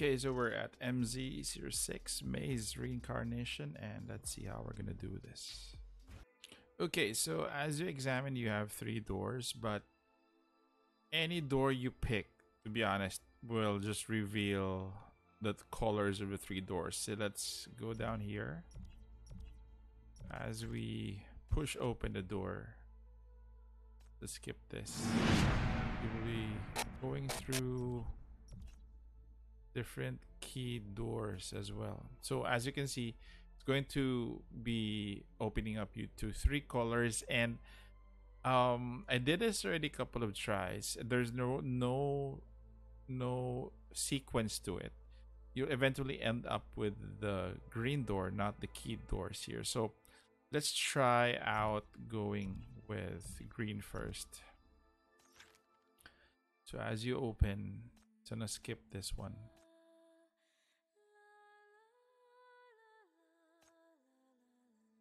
Okay, so we're at MZ06 Maze Reincarnation, and let's see how we're gonna do this. Okay, so as you examine, you have three doors, but any door you pick, to be honest, will just reveal the colors of the three doors. So let's go down here. As we push open the door, let's skip this. We'll be going through different key doors as well. So as you can see, it's going to be opening up you to three colors and um I did this already a couple of tries. There's no no no sequence to it. You eventually end up with the green door, not the key doors here. So let's try out going with green first. So as you open, it's gonna skip this one.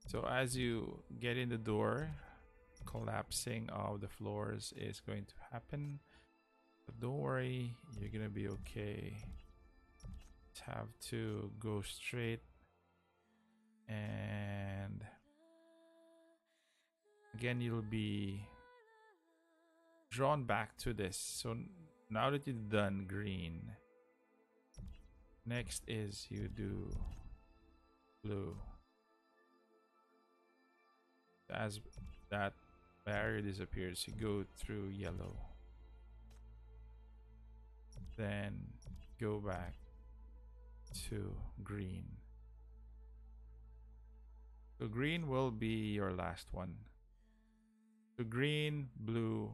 So as you get in the door, collapsing of the floors is going to happen. But don't worry, you're gonna be okay. Just have to go straight and again you'll be drawn back to this. So now that you've done green, next is you do blue as that barrier disappears, you go through yellow. Then go back to green. So green will be your last one. So green, blue,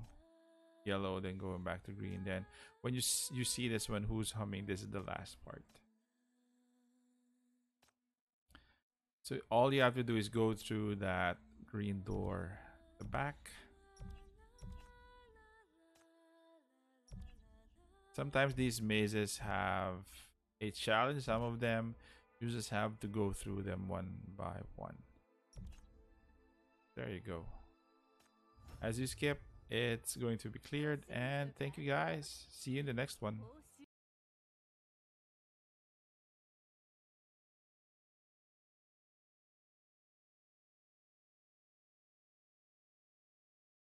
yellow, then going back to green. Then when you you see this one, who's humming? This is the last part. So all you have to do is go through that green door the back. Sometimes these mazes have a challenge. Some of them you just have to go through them one by one. There you go. As you skip it's going to be cleared. And thank you guys. See you in the next one